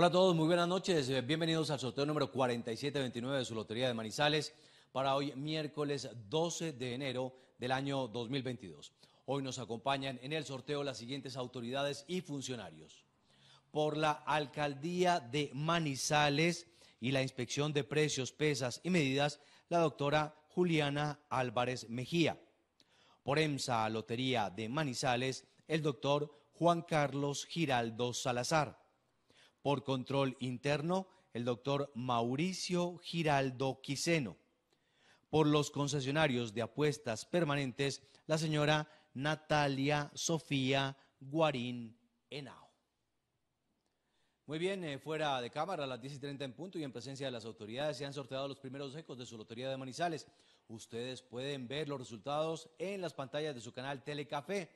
Hola a todos, muy buenas noches. Eh, Bienvenidos al sorteo número 4729 de su Lotería de Manizales para hoy miércoles 12 de enero del año 2022. Hoy nos acompañan en el sorteo las siguientes autoridades y funcionarios. Por la Alcaldía de Manizales y la Inspección de Precios, Pesas y Medidas, la doctora Juliana Álvarez Mejía. Por EMSA Lotería de Manizales, el doctor Juan Carlos Giraldo Salazar. Por control interno, el doctor Mauricio Giraldo Quiseno. Por los concesionarios de apuestas permanentes, la señora Natalia Sofía Guarín Henao. Muy bien, eh, fuera de cámara a las 10 y 30 en punto y en presencia de las autoridades se han sorteado los primeros ecos de su Lotería de Manizales. Ustedes pueden ver los resultados en las pantallas de su canal Telecafé.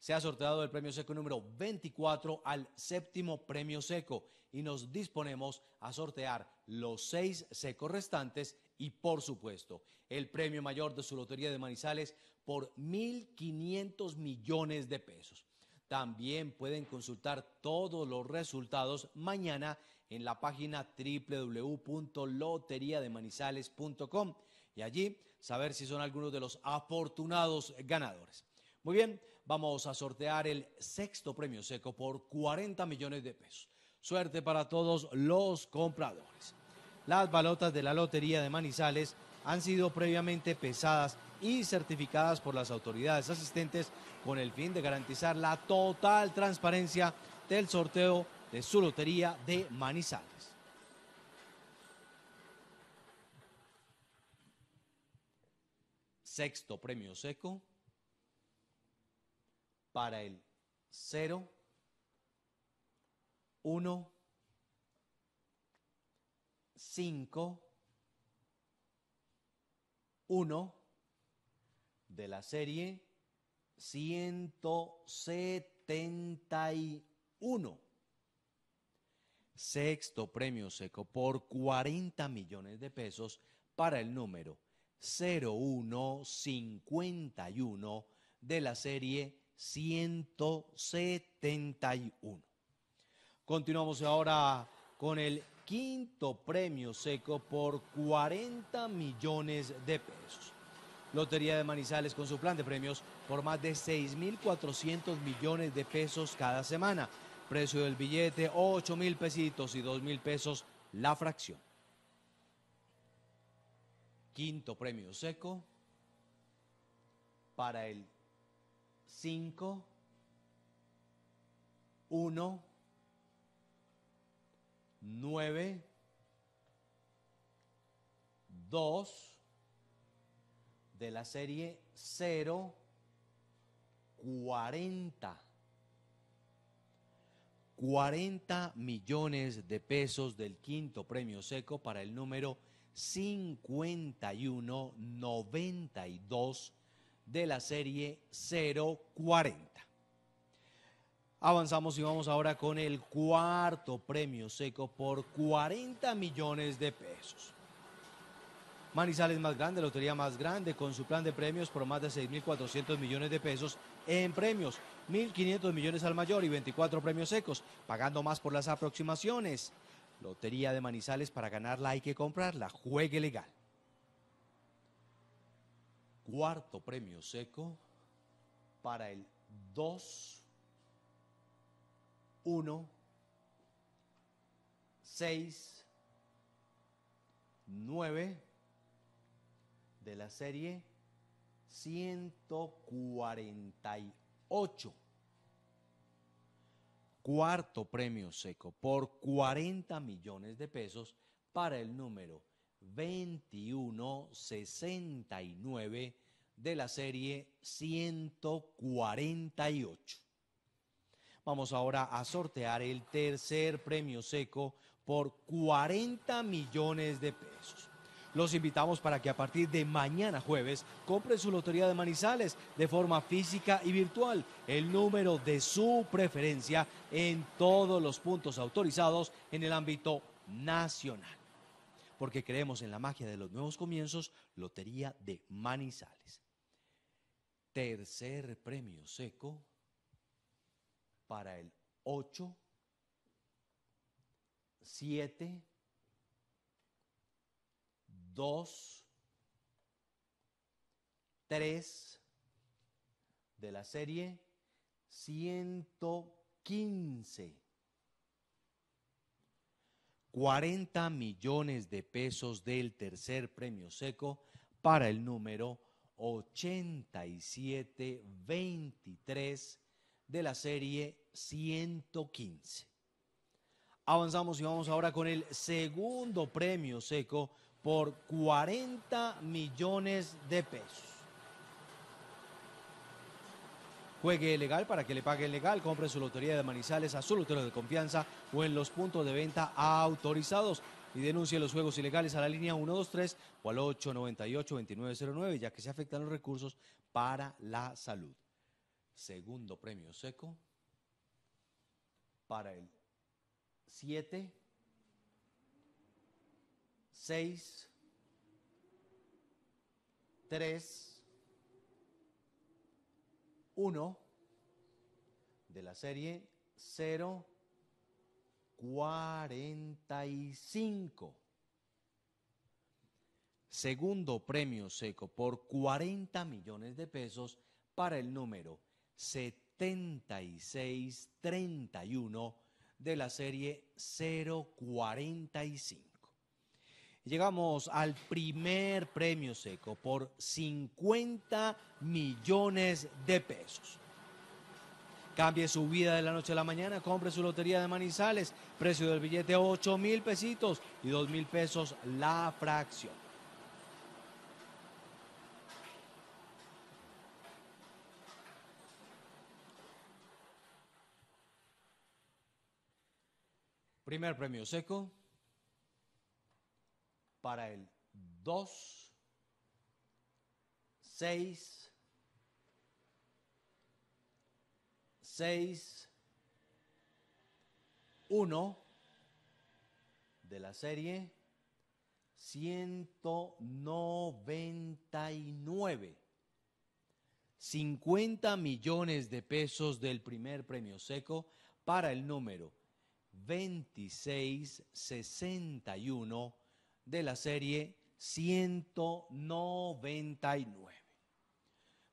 Se ha sorteado el premio seco número 24 al séptimo premio seco y nos disponemos a sortear los seis secos restantes y, por supuesto, el premio mayor de su Lotería de Manizales por 1.500 millones de pesos. También pueden consultar todos los resultados mañana en la página www.loteriademanizales.com y allí saber si son algunos de los afortunados ganadores. Muy bien, vamos a sortear el sexto premio seco por 40 millones de pesos. Suerte para todos los compradores. Las balotas de la Lotería de Manizales han sido previamente pesadas y certificadas por las autoridades asistentes con el fin de garantizar la total transparencia del sorteo de su Lotería de Manizales. Sexto premio seco para el 0, 1, 5, 1 de la serie 171. Sexto premio seco por 40 millones de pesos para el número 0151 de la serie 171. Continuamos ahora con el quinto premio seco por 40 millones de pesos. Lotería de Manizales con su plan de premios por más de 6.400 millones de pesos cada semana. Precio del billete 8 mil pesitos y 2 mil pesos la fracción. Quinto premio seco para el 5, 1, 9, 2 de la serie 0, 40. 40 millones de pesos del quinto premio seco para el número 5192 de la serie 040. Avanzamos y vamos ahora con el cuarto premio seco por 40 millones de pesos. Manizales más grande, lotería más grande, con su plan de premios por más de 6.400 millones de pesos en premios, 1.500 millones al mayor y 24 premios secos, pagando más por las aproximaciones. Lotería de Manizales, para ganarla hay que comprarla, juegue legal. Cuarto premio seco para el 2, 1, 6, 9, de la serie 148. Cuarto premio seco por 40 millones de pesos para el número 2169 de la serie 148. Vamos ahora a sortear el tercer premio seco por 40 millones de pesos. Los invitamos para que a partir de mañana jueves compre su Lotería de Manizales de forma física y virtual, el número de su preferencia en todos los puntos autorizados en el ámbito nacional. Porque creemos en la magia de los nuevos comienzos, Lotería de Manizales. Tercer premio seco para el 8, 7, 2, 3 de la serie 115. 40 millones de pesos del tercer premio seco para el número 8723 de la serie 115. Avanzamos y vamos ahora con el segundo premio seco por 40 millones de pesos. Juegue legal para que le paguen legal. Compre su lotería de Manizales a su lotero de confianza o en los puntos de venta autorizados. Y denuncie los juegos ilegales a la línea 123 o al 898-2909, ya que se afectan los recursos para la salud. Segundo premio seco para el 7, 6, 3, 1 de la serie 045. Segundo premio seco por 40 millones de pesos para el número 7631 de la serie 045. Llegamos al primer premio seco por 50 millones de pesos. Cambie su vida de la noche a la mañana, compre su lotería de Manizales, precio del billete 8 mil pesitos y 2 mil pesos la fracción. Primer premio seco para el 2, 6, 6, 1 de la serie 199. 50 millones de pesos del primer premio seco para el número 2661 de la serie 199.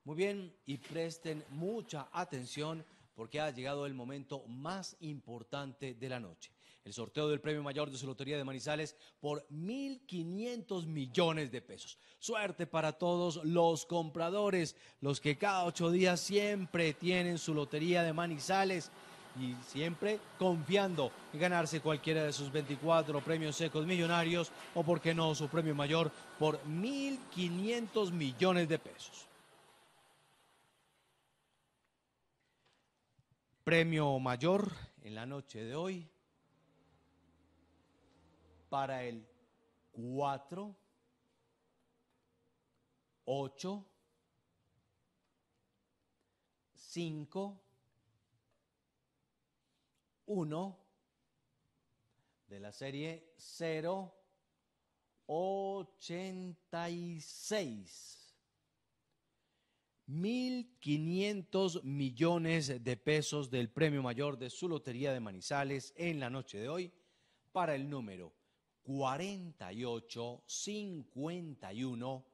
Muy bien, y presten mucha atención porque ha llegado el momento más importante de la noche. El sorteo del premio mayor de su lotería de Manizales por 1.500 millones de pesos. Suerte para todos los compradores, los que cada ocho días siempre tienen su lotería de Manizales y siempre confiando en ganarse cualquiera de sus 24 premios secos millonarios o, por qué no, su premio mayor por 1.500 millones de pesos. Premio mayor en la noche de hoy para el 4, 8, 5, 1 de la serie 086. 1.500 millones de pesos del premio mayor de su lotería de Manizales en la noche de hoy para el número 4851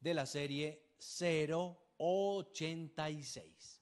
de la serie 086.